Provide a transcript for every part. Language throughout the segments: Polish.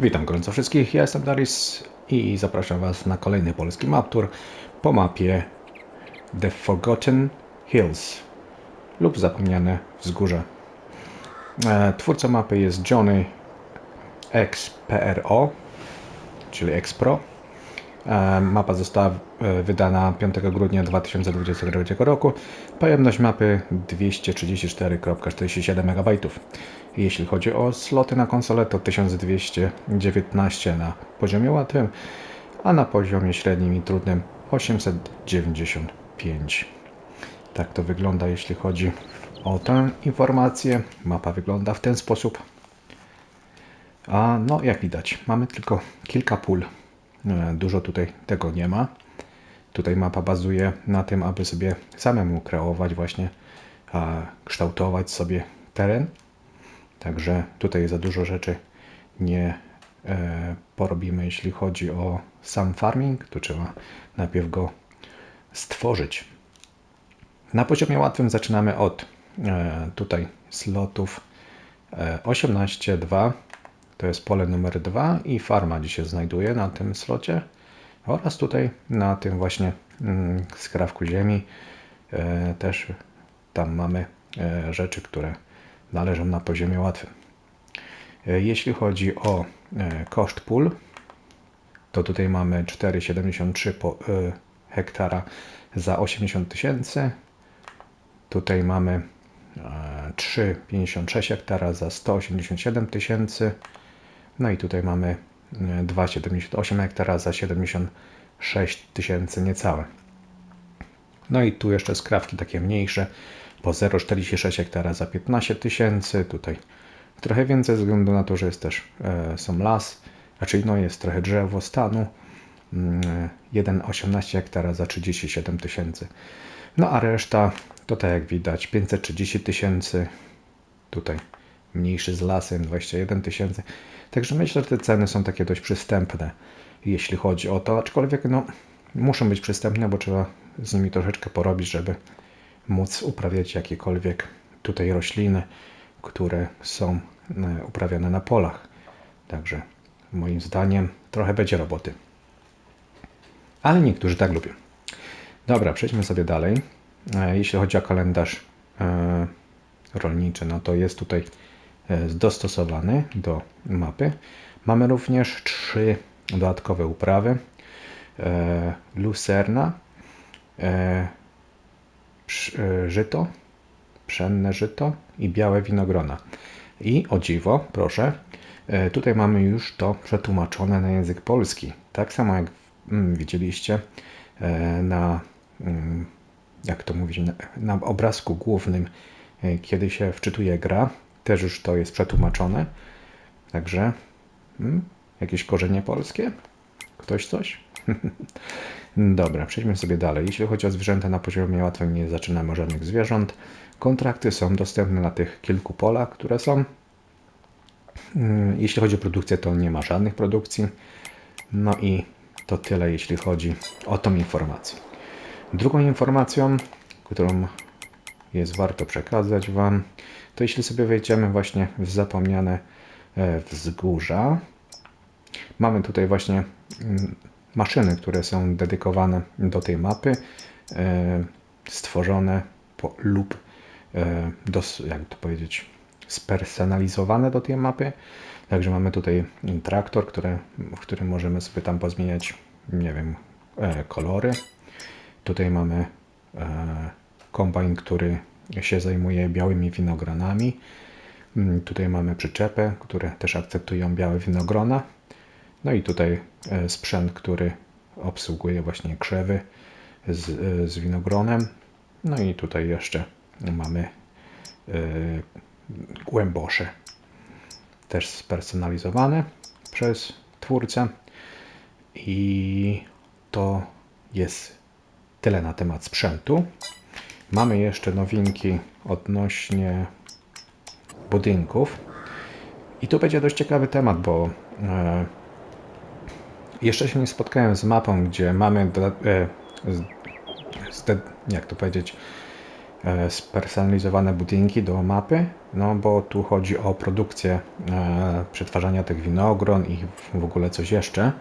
Witam gorąco wszystkich, ja jestem Daris i zapraszam Was na kolejny polski map tour po mapie The Forgotten Hills lub Zapomniane Wzgórze. E, Twórcą mapy jest Johnny XPRO, czyli Xpro. E, Mapa została e, wydana 5 grudnia 2022 roku. Pojemność mapy 234,47 MB. Jeśli chodzi o sloty na konsolę, to 1219 na poziomie łatwym, a na poziomie średnim i trudnym 895. Tak to wygląda, jeśli chodzi o tę informację. Mapa wygląda w ten sposób. A no, jak widać, mamy tylko kilka pól. E, Dużo tutaj tego nie ma. Tutaj mapa bazuje na tym, aby sobie samemu kreować właśnie, kształtować sobie teren. Także tutaj za dużo rzeczy nie e, porobimy, jeśli chodzi o sam farming. Tu trzeba najpierw go stworzyć. Na poziomie łatwym zaczynamy od e, tutaj slotów e, 18.2. To jest pole numer 2 i farma gdzie się znajduje na tym slocie. Oraz tutaj na tym właśnie mm, skrawku ziemi e, też tam mamy e, rzeczy, które należą na poziomie łatwym. E, Jeśli chodzi o koszt pól, to tutaj mamy 4,73 po- hektara za 80 tysięcy. Tutaj mamy e, 3,56 hektara za 187 tysięcy. No i tutaj mamy e, 2,78 hektara za 76 tysięcy niecałe. No i tu jeszcze skrawki takie mniejsze po 0,46 hektara za 15 tysięcy. Tutaj trochę więcej ze względu na to, że jest też e, są las, raczej no jest trochę drzewo stanu. Mm, 1,18 hektara za 37 tysięcy. No a reszta to tak jak widać 530 tysięcy. Tutaj mniejszy z lasem 21 tysięcy. Także myślę, że te ceny są takie dość przystępne, jeśli chodzi o to. Aczkolwiek no, muszą być przystępne, bo trzeba z nimi troszeczkę porobić, żeby móc uprawiać jakiekolwiek tutaj rośliny, które są e, uprawiane na polach. Także moim zdaniem trochę będzie roboty. Ale niektórzy tak lubią. Dobra, przejdźmy sobie dalej. E, Jeśli chodzi o kalendarz e, rolniczy, no to jest tutaj dostosowany do mapy. Mamy również trzy dodatkowe uprawy. E, Lucerna, e, e, żyto, pszenne żyto i białe winogrona. I o dziwo, proszę, e, tutaj mamy już to przetłumaczone na język polski. Tak samo jak mm, widzieliście e, na, mm, jak to mówić, na, obrazku głównym, e, kiedy się wczytuje gra, też już to jest przetłumaczone. Także mm, jakieś korzenie polskie? Ktoś coś? Dobra, przejdźmy sobie dalej. Jeśli chodzi o zwierzęta na poziomie łatwym, nie zaczynamy żadnych zwierząt. Kontrakty są dostępne na tych kilku polach, które są. Mm, Jeśli chodzi o produkcję, to nie ma żadnych produkcji. No i to tyle, jeśli chodzi o tą informację. Drugą informacją, którą jest warto przekazać Wam, to jeśli sobie wejdziemy właśnie w zapomniane e, wzgórza, mamy tutaj właśnie mm, maszyny, które są dedykowane do tej mapy, e, stworzone po, lub e, dos, jak to powiedzieć, spersonalizowane do tej mapy. Także mamy tutaj traktor, który, w którym możemy sobie tam pozmieniać, nie wiem, kolory. Tutaj mamy kombajn, który się zajmuje białymi winogronami. Mm, Tutaj mamy przyczepę, które też akceptują białe winogrona. No i tutaj e, sprzęt, który obsługuje właśnie krzewy z, e, z winogronem. No i tutaj jeszcze mamy e, głębosze, też spersonalizowane przez twórcę. I to jest tyle na temat sprzętu. Mamy jeszcze nowinki odnośnie budynków. I tu będzie dość ciekawy temat, bo e, jeszcze się nie spotkałem z mapą, gdzie mamy, e, z, z, jak to powiedzieć, e, spersonalizowane budynki do mapy, no bo tu chodzi o produkcję e, przetwarzania tych winogron i w ogóle coś jeszcze.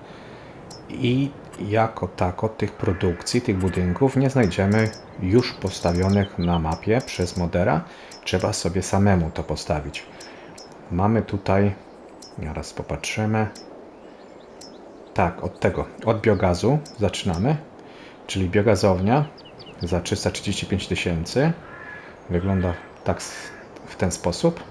I jako tako tych produkcji, tych budynków nie znajdziemy już postawionych na mapie przez modera. Trzeba sobie samemu to postawić. Mamy tutaj, zaraz popatrzymy. Tak, od tego, od biogazu zaczynamy, czyli biogazownia za 335 tysięcy. Wygląda tak w ten sposób.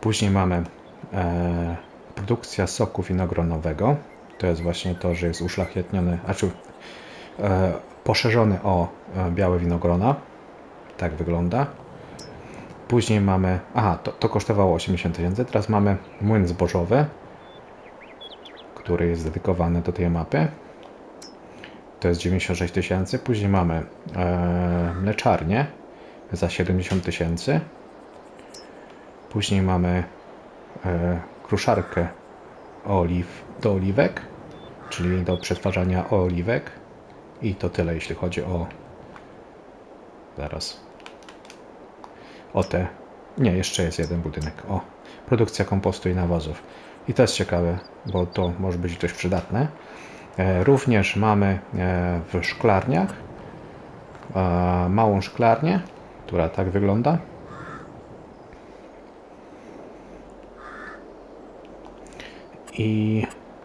Później mamy e, produkcja soku winogronowego. To jest właśnie to, że jest uszlachetniony, znaczy e, poszerzony o e, białe winogrona. Tak wygląda. Później mamy, aha, to, to kosztowało 80 tysięcy. Teraz mamy młyn zbożowy, który jest dedykowany do tej mapy. To jest 96 tysięcy. Później mamy e, mleczarnię za 70 tysięcy. Później mamy e, kruszarkę oliw, do oliwek, czyli do przetwarzania oliwek. I to tyle, jeśli chodzi o. Zaraz. O te. Nie, jeszcze jest jeden budynek. O, produkcja kompostu i nawozów. I to jest ciekawe, bo to może być dość przydatne. E, również mamy e, w szklarniach e, małą szklarnię, która tak wygląda. I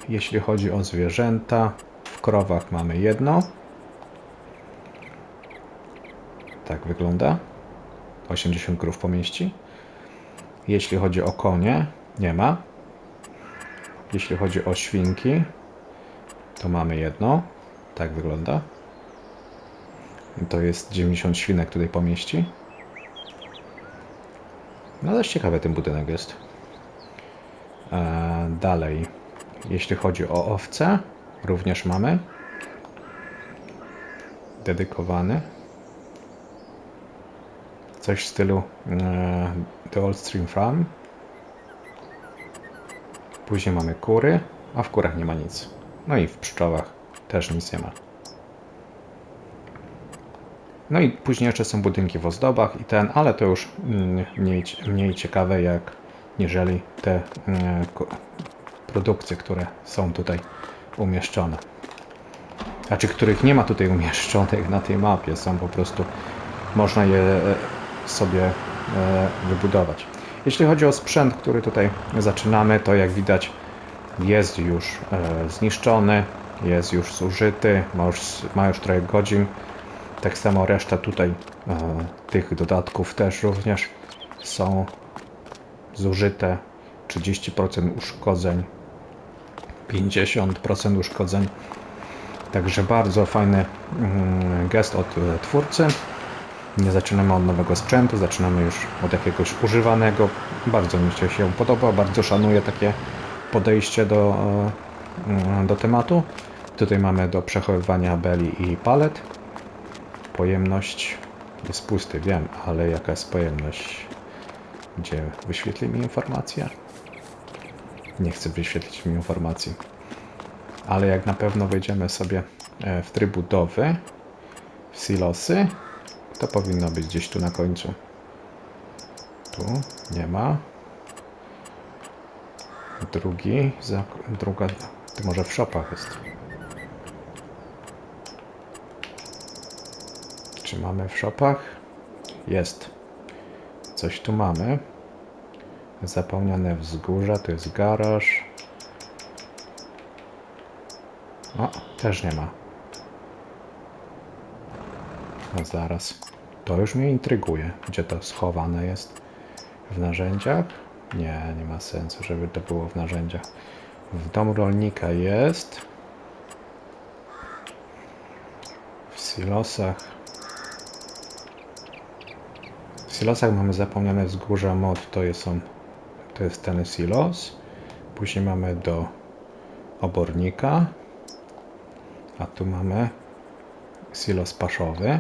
jeśli chodzi o zwierzęta, w krowach mamy jedno. Tak wygląda. 80 krów pomieści. Jeśli chodzi o konie, nie ma. Jeśli chodzi o świnki, to mamy jedno. Tak wygląda. I to jest 90 świnek tutaj pomieści. No dość ciekawy ten budynek jest. E, dalej, jeśli chodzi o owce, również mamy dedykowany. Coś w stylu e, The Old Stream Farm. Później mamy kury, a w kurach nie ma nic. No i w pszczołach też nic nie ma. No i później jeszcze są budynki w ozdobach i ten, ale to już mm, mniej, mniej ciekawe jak niżeli te mm, produkcje, które są tutaj umieszczone. Znaczy, których nie ma tutaj umieszczonych na tej mapie, są po prostu, można je e, sobie e, wybudować. Jeśli chodzi o sprzęt, który tutaj zaczynamy, to jak widać jest już e, zniszczony, jest już zużyty, ma już, ma już trochę godzin. Tak samo reszta tutaj tych dodatków też również są zużyte. 30% uszkodzeń 50% uszkodzeń. Także bardzo fajny mm, gest od e, twórcy. Nie zaczynamy od nowego sprzętu, zaczynamy już od jakiegoś używanego. Bardzo mi się podoba, bardzo szanuję takie podejście do, e, mm, do tematu. Tutaj mamy do przechowywania beli i palet. Pojemność jest pusty, wiem, ale jaka jest pojemność? Gdzie wyświetli mi informacja? Nie chce wyświetlić mi informacji. Ale jak na pewno wejdziemy sobie e, w tryb budowy, w silosy, to powinno być gdzieś tu na końcu. Tu nie ma. Drugi, druga, to może w shopach jest. Czy mamy w shopach? Jest. Coś tu mamy. Zapełnione wzgórza, to jest garaż. O, też nie ma. A zaraz. To już mnie intryguje. Gdzie to schowane jest? W narzędziach? Nie, nie ma sensu, żeby to było w narzędziach. W domu rolnika jest. W silosach. W silosach mamy zapomniane wzgórza mod, to są to jest ten silos. Później mamy do obornika. A tu mamy silos paszowy.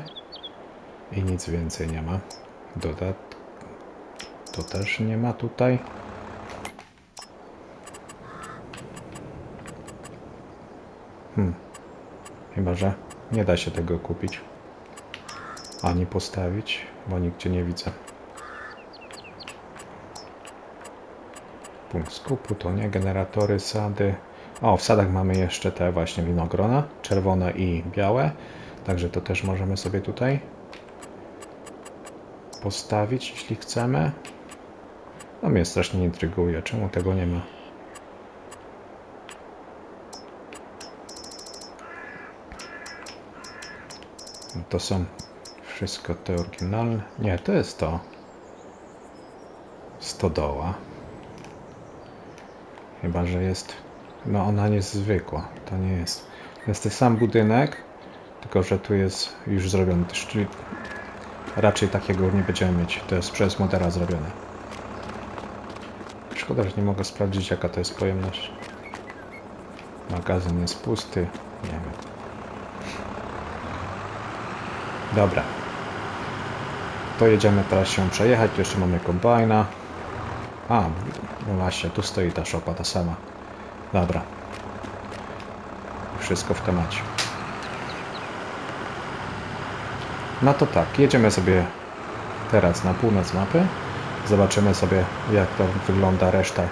I nic więcej nie ma. Dodat to też nie ma tutaj. Hmm. Chyba, że nie da się tego kupić. ani postawić, bo nigdzie nie widzę. Punkt skupu to nie generatory, sady. O, w sadach mamy jeszcze te właśnie winogrona, czerwone i białe. Także to też możemy sobie tutaj postawić, jeśli chcemy. No mnie strasznie intryguje, czemu tego nie ma. No to są wszystko te oryginalne. Nie, to jest to. Stodoła. Chyba, że jest... No ona jest zwykła. To nie jest... Jest ten sam budynek, tylko że tu jest już zrobiony. Czyli raczej takiego nie będziemy mieć. To jest przez modera zrobione. Szkoda, że nie mogę sprawdzić jaka to jest pojemność. Magazyn jest pusty. Nie wiem. Dobra. To jedziemy teraz się przejechać. Tu jeszcze mamy kombajna. A, no właśnie, tu stoi ta szopa, ta sama. Dobra. Wszystko w temacie. No to tak, jedziemy sobie teraz na północ mapy. Zobaczymy sobie jak to wygląda reszta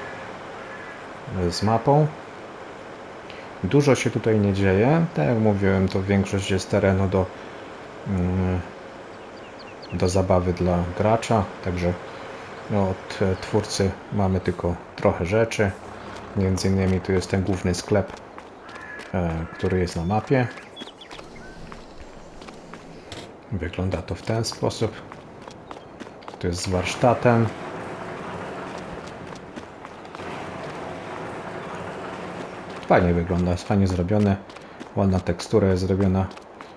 z mapą. Dużo się tutaj nie dzieje. Tak jak mówiłem, to większość jest terenu do, mm, do zabawy dla gracza, także od twórcy mamy tylko trochę rzeczy. Między innymi tu jest ten główny sklep, e, który jest na mapie. Wygląda to w ten sposób. To jest z warsztatem. Fajnie wygląda, jest fajnie zrobione. Ładna tekstura jest zrobiona.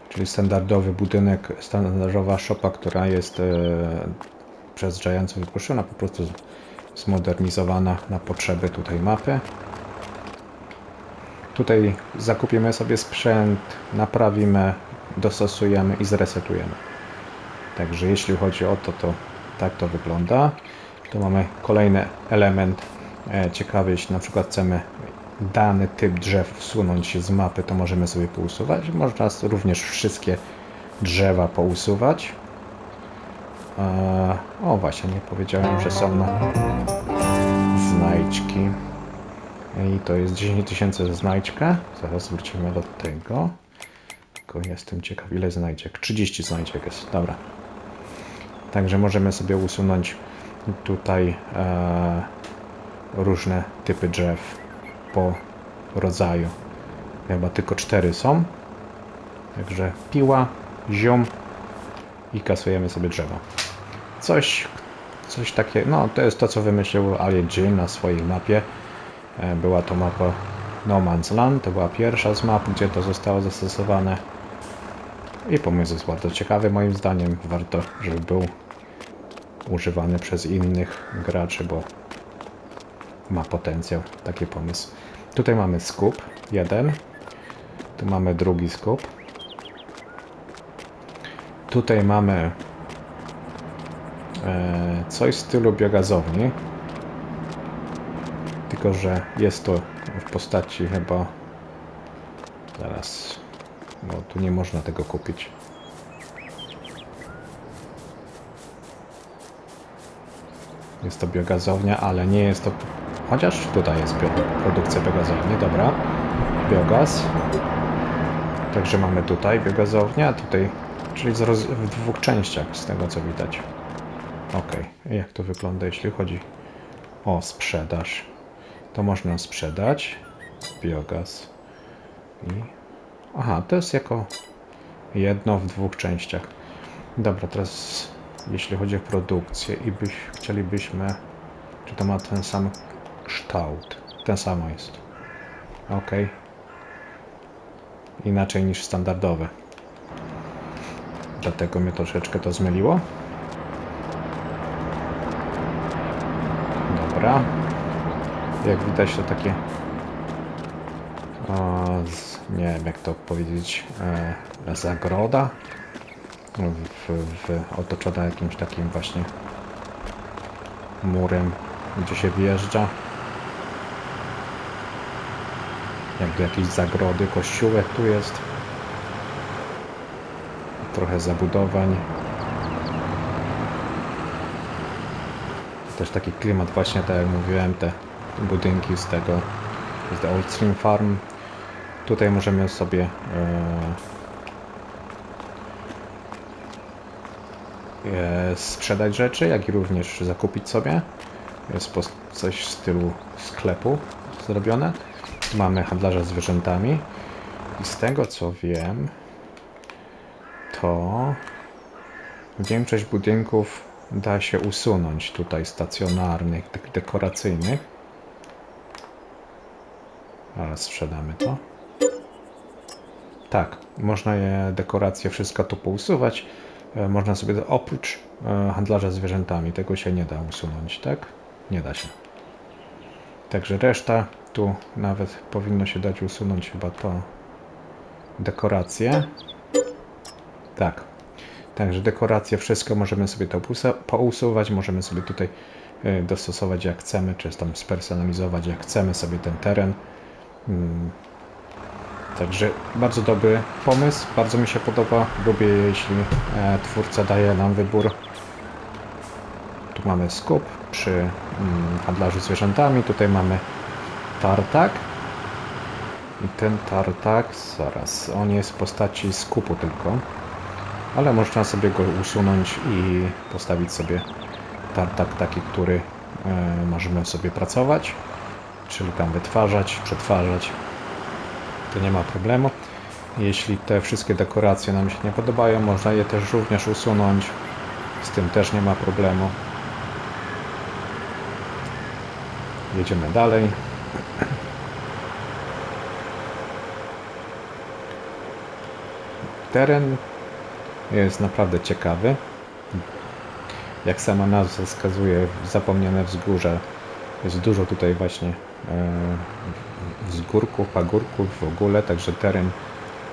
Czyli standardowy budynek, standardowa szopa, która jest e, przez Giantsu wypuszczona, po prostu zmodernizowana na potrzeby tutaj mapy. Tutaj zakupimy sobie sprzęt, naprawimy, dostosujemy i zresetujemy. Także jeśli chodzi o to, to tak to wygląda. Tu mamy kolejny element e, ciekawy, jeśli na przykład chcemy dany typ drzew wsunąć z mapy, to możemy sobie pousuwać. Można również wszystkie drzewa pousuwać. O właśnie, nie powiedziałem, że są na znajdźki. I to jest 10 tysięcy za znajdźkę. Zaraz wrócimy do tego. Tylko jestem ciekaw, ile znajdziek. 30 znajdziek jest, dobra. Także możemy sobie usunąć tutaj e, różne typy drzew po rodzaju. Chyba tylko cztery są. Także piła, ziom i kasujemy sobie drzewo. Coś, coś takie, no to jest to co wymyślił Ali G na swojej mapie. E, była to mapa No Man's Land, to była pierwsza z map, gdzie to zostało zastosowane. I pomysł jest bardzo ciekawy moim zdaniem. Warto, żeby był używany przez innych graczy, bo ma potencjał taki pomysł. Tutaj mamy skup, jeden. Tu mamy drugi skup. Tutaj mamy coś w stylu biogazowni. Tylko, że jest to w postaci chyba zaraz no tu nie można tego kupić. Jest to biogazownia, ale nie jest to... Chociaż tutaj jest produkcja biogazowni, dobra. Biogaz. Także mamy tutaj biogazownię, a tutaj... Czyli w dwóch częściach z tego co widać. Ok, jak to wygląda jeśli chodzi o sprzedaż. To można sprzedać biogaz i Aha, to jest jako jedno w dwóch częściach. Dobra, teraz jeśli chodzi o produkcję i byś, chcielibyśmy, czy to ma ten sam kształt. Ten samo jest. Ok. Inaczej niż standardowe. Dlatego mnie troszeczkę to zmyliło. Dobra. Jak widać to takie z, nie wiem jak to powiedzieć, e, zagroda w, w, otoczona jakimś takim właśnie murem, gdzie się wjeżdża. Jak do jakiejś zagrody, kościółek tu jest. Trochę zabudowań. Też taki klimat właśnie, tak jak mówiłem, te budynki z tego, z The Old Stream Farm. Tutaj możemy sobie e, e, sprzedać rzeczy, jak i również zakupić sobie. Jest coś w stylu sklepu zrobione. Mamy handlarza zwierzętami. I z tego co wiem, to większość budynków da się usunąć tutaj stacjonarnych, dekoracyjnych. Ale sprzedamy to. Tak, można je, dekoracje, wszystko tu pousuwać. E, można sobie, oprócz e, handlarza zwierzętami, tego się nie da usunąć, tak? Nie da się. Także reszta, tu nawet powinno się dać usunąć chyba to dekoracje. Tak. Także dekoracje, wszystko możemy sobie to pousuwać, możemy sobie tutaj e, dostosować jak chcemy, czy tam spersonalizować jak chcemy sobie ten teren. Mm. Także bardzo dobry pomysł, bardzo mi się podoba. Lubię, jeśli e, twórca daje nam wybór. Tu mamy skup przy mm, handlarzu zwierzętami, tutaj mamy tartak. I ten tartak, zaraz, on jest w postaci skupu tylko. Ale można sobie go usunąć i postawić sobie tartak taki, który e, możemy sobie pracować. Czyli tam wytwarzać, przetwarzać. To nie ma problemu. Jeśli te wszystkie dekoracje nam się nie podobają, można je też również usunąć. Z tym też nie ma problemu. Jedziemy dalej. Teren jest naprawdę ciekawy. Jak sama nazwa wskazuje, zapomniane wzgórze. Jest dużo tutaj właśnie e, wzgórków, pagórków w ogóle, także teren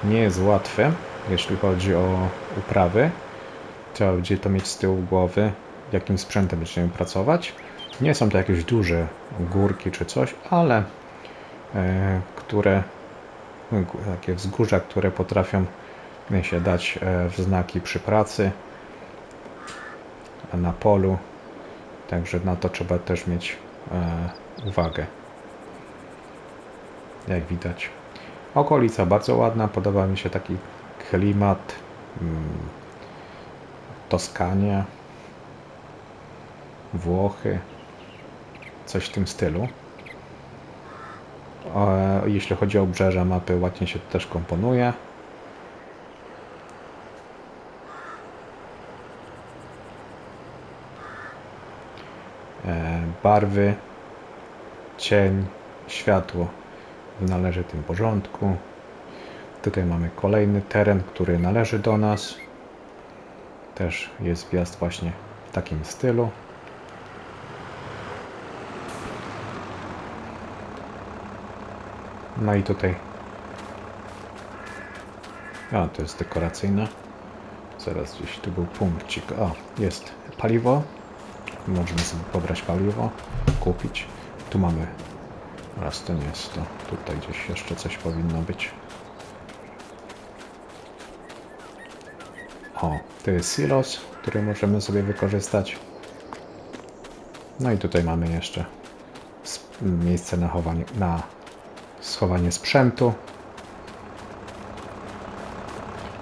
nie jest łatwy, jeśli chodzi o uprawy. Trzeba będzie to mieć z tyłu głowy, jakim sprzętem będziemy pracować. Nie są to jakieś duże górki czy coś, ale e, które takie wzgórza, które potrafią się dać e, znaki przy pracy na polu. Także na to trzeba też mieć e, uwagę. Jak widać. Okolica bardzo ładna, podoba mi się taki klimat. Mm, Toskania, Włochy, coś w tym stylu. Jeśli chodzi o obrzeża mapy, ładnie się to też komponuje. Barwy, cień, światło w należytym porządku. Tutaj mamy kolejny teren, który należy do nas. Też jest wjazd właśnie w takim stylu. No i tutaj a, to jest dekoracyjne. Zaraz gdzieś tu był punkcik. O, jest paliwo. Możemy sobie pobrać paliwo, kupić. Tu mamy, raz to nie jest to, tutaj gdzieś jeszcze coś powinno być. O, to jest silos, który możemy sobie wykorzystać. No i tutaj mamy jeszcze miejsce na, chowanie, na schowanie sprzętu.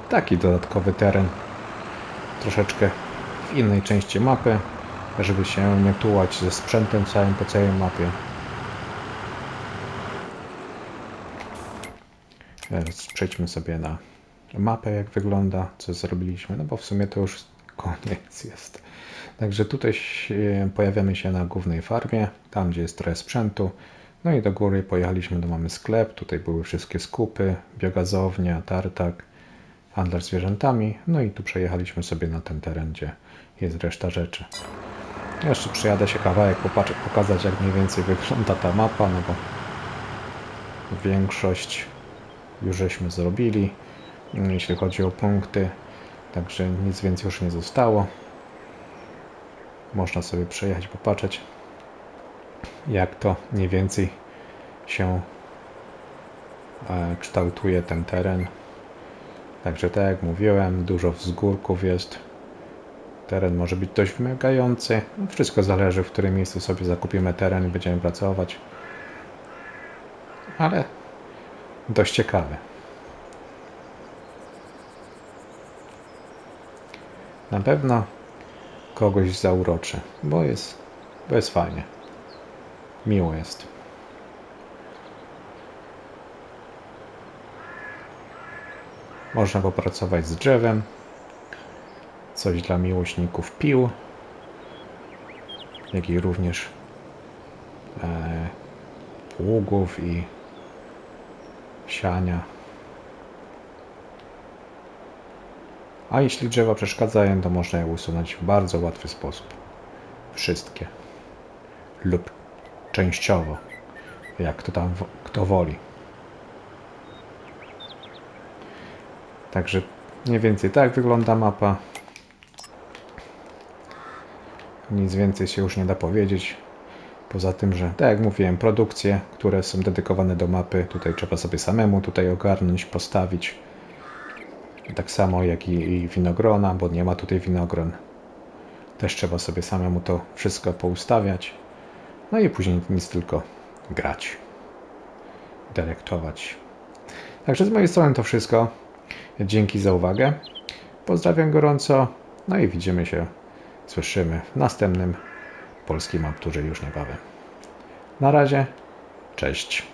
Taki dodatkowy teren, troszeczkę w innej części mapy, żeby się nie tułać ze sprzętem całym po całej mapie. Przejdźmy sobie na mapę, jak wygląda, co zrobiliśmy, no bo w sumie to już koniec jest. Także tutaj pojawiamy się na głównej farmie, tam gdzie jest trochę sprzętu. No i do góry pojechaliśmy, do mamy sklep, tutaj były wszystkie skupy, biogazownia, tartak, handlarz zwierzętami. No i tu przejechaliśmy sobie na ten teren, gdzie jest reszta rzeczy. Jeszcze przyjadę się kawałek popatrzeć, pokazać jak mniej więcej wygląda ta mapa, no bo większość już żeśmy zrobili, jeśli chodzi o punkty, także nic więcej już nie zostało. Można sobie przejechać, popatrzeć jak to mniej więcej się e, kształtuje ten teren. Także tak jak mówiłem, dużo wzgórków jest teren może być dość wymagający. Wszystko zależy, w którym miejscu sobie zakupimy teren i będziemy pracować. Ale dość ciekawe. Na pewno kogoś zauroczy, bo jest, bo jest fajnie. Miło jest. Można popracować z drzewem. Coś dla miłośników pił. Jak i również e, pługów i siania. A jeśli drzewa przeszkadzają, to można je usunąć w bardzo łatwy sposób. Wszystkie. Lub częściowo. Jak kto tam kto woli. Także mniej więcej tak wygląda mapa. Nic więcej się już nie da powiedzieć. Poza tym, że tak jak mówiłem, produkcje, które są dedykowane do mapy, tutaj trzeba sobie samemu tutaj ogarnąć, postawić. Tak samo jak i, winogrona, bo nie ma tutaj winogron. Też trzeba sobie samemu to wszystko poustawiać. No i później nic tylko grać. Delektować. Także z mojej strony to wszystko. Dzięki za uwagę. Pozdrawiam gorąco. No i widzimy się, słyszymy w następnym polskim Mapturze już niebawem. Na razie. Cześć.